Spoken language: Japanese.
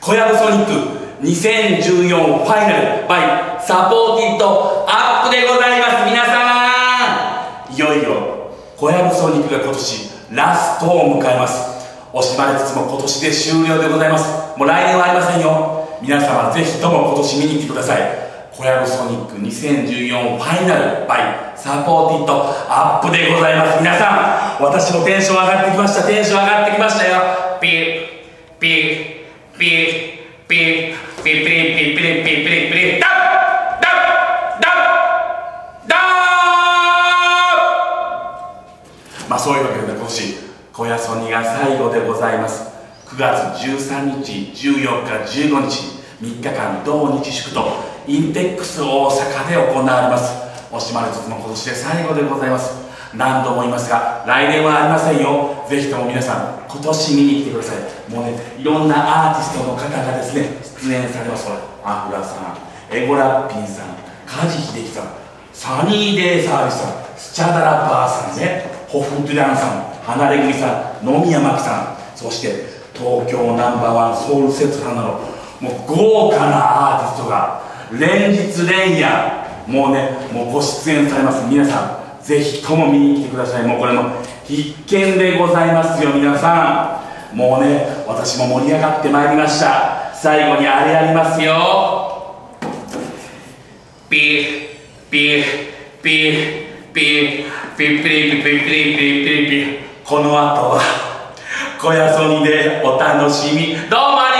小籔ソニック2014ファイナルバイサポーティッドアップでございます。皆さんいよいよ小籔ソニックが今年ラストを迎えます。惜しまれつつも今年で終了でございます。もう来年はありませんよ。皆様ぜひとも今年見に来てください。小籔ソニック2014ファイナルバイサポーティッドアップでございます。皆さん私もテンション上がってきました。テンション上がってきましたよ。ピーピーピー。ピピーピリピリピリピリピリピリダッダッダッダッまあそういうわけで今年コヤソニが最後でございます。9月13日14日15日3日間土日祝とインテックス大阪で行われます。惜しまれつつも今年で最後でございます。何度も言いますが来年はありませんよ。ぜひとも皆さん今年見に来てください。もうねいろんなアーティストの方がですね出演されます。アフラさんエゴラッピンさん梶秀樹さんサニーデイサービスさんスチャダラバーさんねホフトゥランさん離れ組さん野宮真紀さんそして東京ナンバーワンソウルセツラなどもう豪華なアーティストが連日連夜もうねもうご出演されます。皆さんぜひとも見に来てください。もうこれも必見でございますよ皆さん。もうね私も盛り上がってまいりました。最後にあれやりますよ。ピーピーピーピーピーピリピリピリピリピリピリこの後はコヤソニでお楽しみ。どうもあり